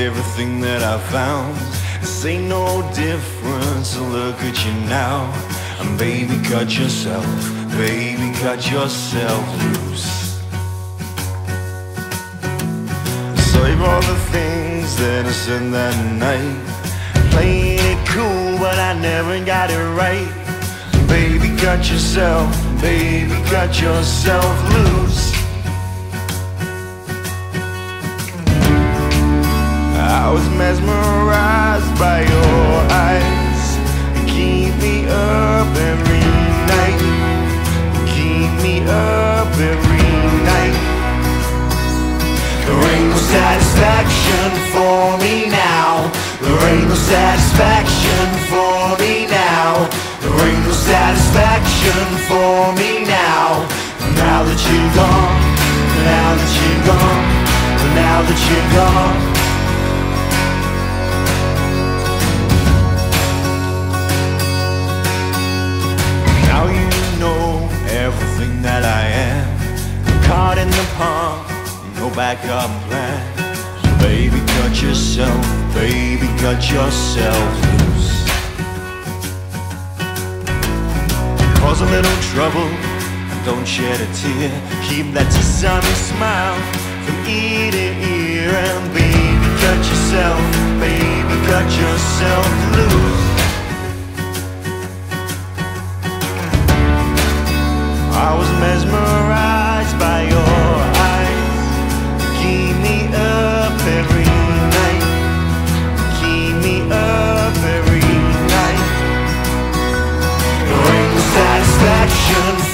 everything that I found. This ain't no difference. Look at you now. And baby, cut yourself. Baby, cut yourself loose. Save all the things that I said that night. Playing it cool, but I never got it right. Baby, cut yourself. Baby, cut yourself loose. I was mesmerized by your eyes. You keep me up every night. Keep me up every night. There ain't no satisfaction for me now. There ain't no satisfaction for me now. There ain't no satisfaction for me now. Now that you're gone, now that you're gone, now that you're gone. That I am. Caught in the palm, no backup plan. So baby, cut yourself, baby, cut yourself loose. Cause a little trouble, don't shed a tear. Keep that sunny smile from ear to ear. And baby, cut yourself, baby, cut yourself loose.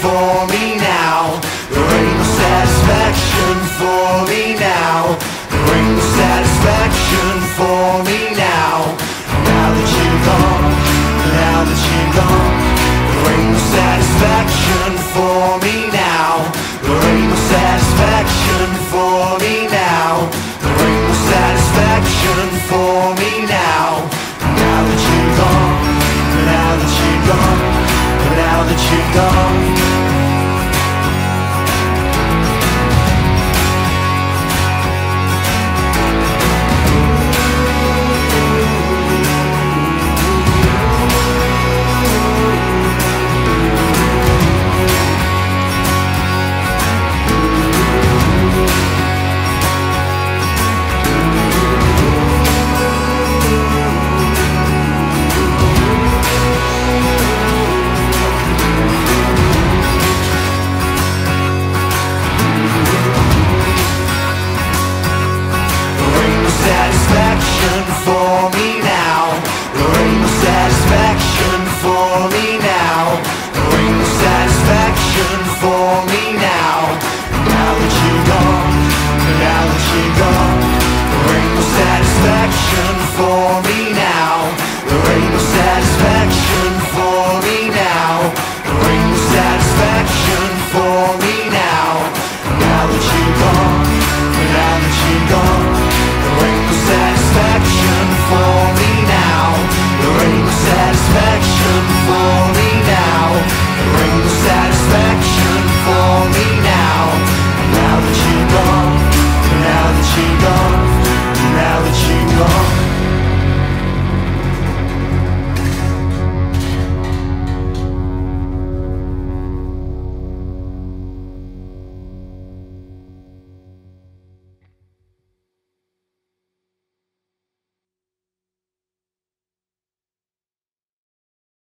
For me